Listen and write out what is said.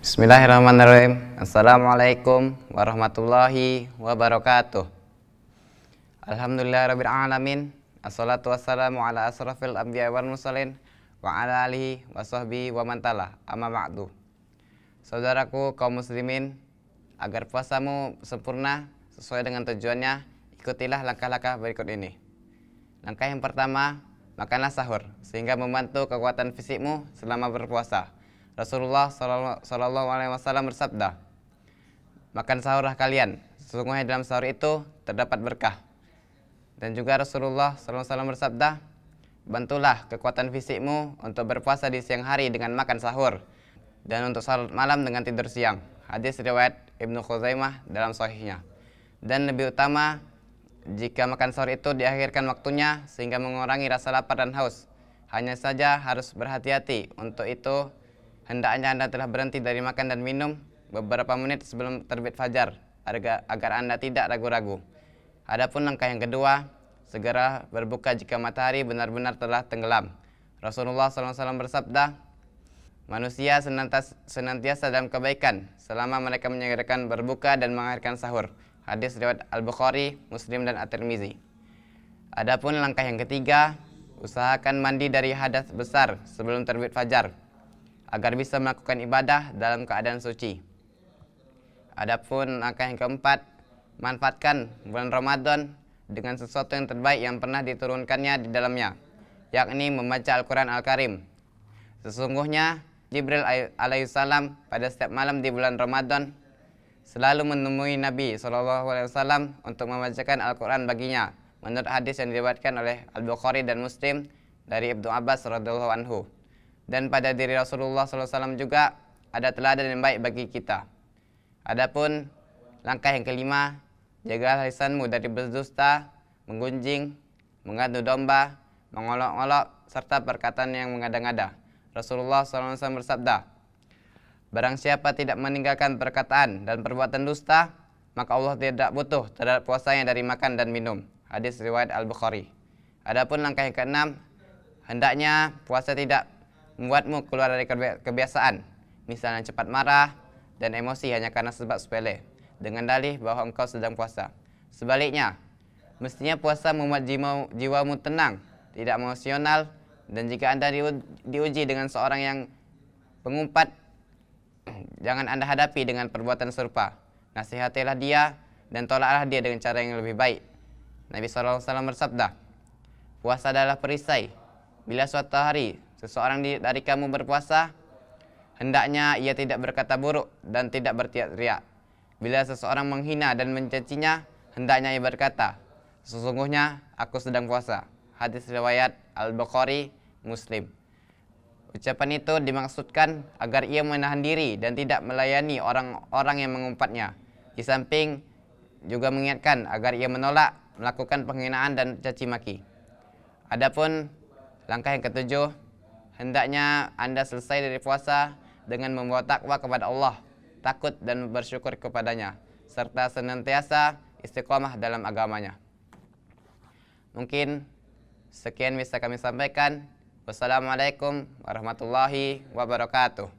Bismillahirrahmanirrahim. Assalamualaikum warahmatullahi wabarakatuh. Alhamdulillah alamin. Assalatu wassalamu ala asrafil anbiya wal mursalin wa ala alihi wa sahbihi wa man tala. Amma ba'du. Saudaraku kaum muslimin, agar puasamu sempurna sesuai dengan tujuannya, ikutilah langkah-langkah berikut ini. Langkah yang pertama, makanlah sahur sehingga membantu kekuatan fisikmu selama berpuasa. Rasulullah Shallallahu Alaihi Wasallam bersabda, makan sahurlah kalian. Sesungguhnya dalam sahur itu terdapat berkah. Dan juga Rasulullah Wasallam bersabda, bantulah kekuatan fisikmu untuk berpuasa di siang hari dengan makan sahur dan untuk salat malam dengan tidur siang. Hadis riwayat Ibnu Khuzaimah dalam sahihnya. Dan lebih utama jika makan sahur itu diakhirkan waktunya sehingga mengurangi rasa lapar dan haus. Hanya saja harus berhati-hati. Untuk itu hendaknya Anda telah berhenti dari makan dan minum beberapa menit sebelum terbit fajar agar Anda tidak ragu-ragu. Adapun langkah yang kedua, segera berbuka jika matahari benar-benar telah tenggelam. Rasulullah SAW bersabda, manusia senantiasa dalam kebaikan selama mereka menyegerakan berbuka dan mengakhirkan sahur. Hadis riwayat Al-Bukhari, Muslim dan At-Tirmizi. Adapun langkah yang ketiga, usahakan mandi dari hadas besar sebelum terbit fajar agar bisa melakukan ibadah dalam keadaan suci. Adapun langkah yang keempat, manfaatkan bulan Ramadan dengan sesuatu yang terbaik yang pernah diturunkannya di dalamnya, yakni membaca Al-Quran Al-Karim. Sesungguhnya Jibril alaihissalam pada setiap malam di bulan Ramadan selalu menemui Nabi SAW untuk membacakan Al-Quran baginya menurut hadis yang diriwayatkan oleh Al-Bukhari dan Muslim dari Ibnu Abbas radhiallahu anhu dan pada diri Rasulullah SAW juga ada teladan yang baik bagi kita. Adapun langkah yang kelima, jaga lisanmu dari berdusta, menggunjing, mengadu domba, mengolok-olok, serta perkataan yang mengada-ngada. Rasulullah SAW bersabda, Barang siapa tidak meninggalkan perkataan dan perbuatan dusta, maka Allah tidak butuh terhadap puasanya dari makan dan minum. Hadis riwayat Al-Bukhari. Adapun langkah yang keenam, hendaknya puasa tidak membuatmu keluar dari kebiasaan, misalnya cepat marah dan emosi hanya karena sebab sepele, dengan dalih bahwa engkau sedang puasa. Sebaliknya, mestinya puasa membuat jiwamu, jiwamu tenang, tidak emosional, dan jika Anda diuji dengan seorang yang pengumpat, jangan Anda hadapi dengan perbuatan serupa. Nasihatilah dia dan tolaklah dia dengan cara yang lebih baik. Nabi SAW bersabda, puasa adalah perisai. Bila suatu hari seseorang dari kamu berpuasa, hendaknya ia tidak berkata buruk dan tidak berteriak-teriak. Bila seseorang menghina dan mencacinya, hendaknya ia berkata, sesungguhnya aku sedang puasa. Hadis riwayat Al-Bukhari, Muslim. Ucapan itu dimaksudkan agar ia menahan diri dan tidak melayani orang-orang yang mengumpatnya. Di samping juga mengingatkan agar ia menolak melakukan penghinaan dan caci maki. Adapun langkah yang ketujuh, hendaknya Anda selesai dari puasa dengan membawa takwa kepada Allah, takut dan bersyukur kepadanya, serta senantiasa istiqomah dalam agamanya. Mungkin sekian bisa kami sampaikan. Wassalamualaikum warahmatullahi wabarakatuh.